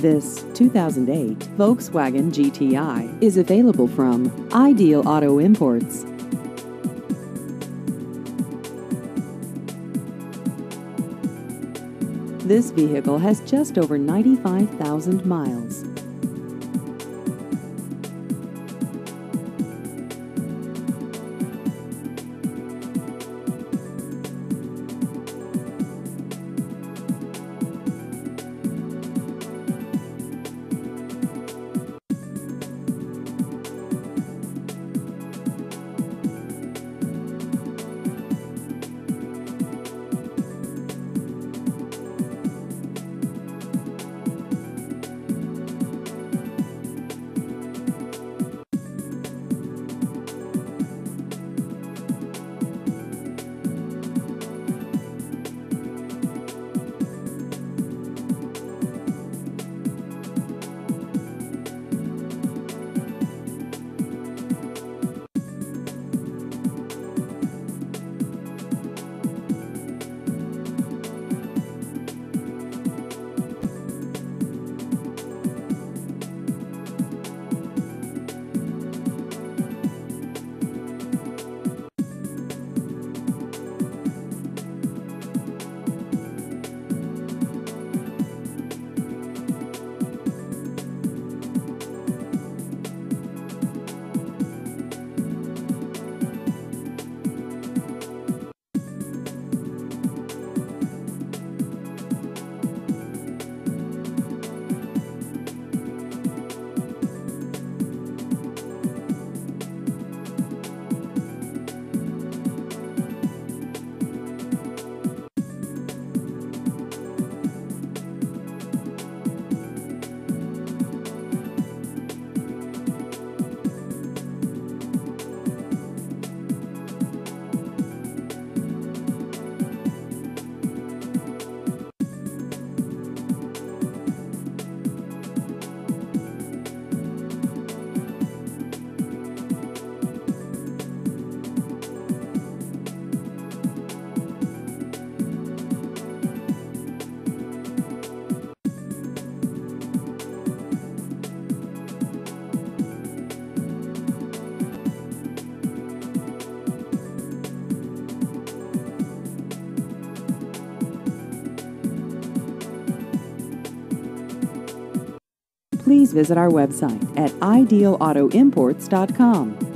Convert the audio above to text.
This 2008 Volkswagen GTI is available from Ideal Auto Imports. This vehicle has just over 95,000 miles. Please visit our website at idealautoimports.com.